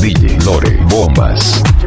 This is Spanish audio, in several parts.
DJ Lore Bombas.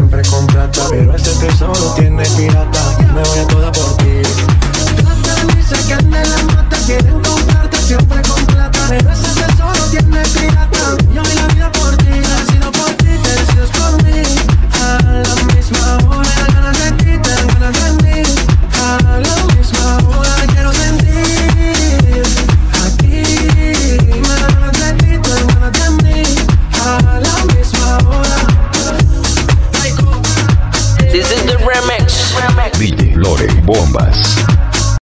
siempre con plata, pero ese tesoro tiene pirata. Remix. Remix. DJ Lore Bombas.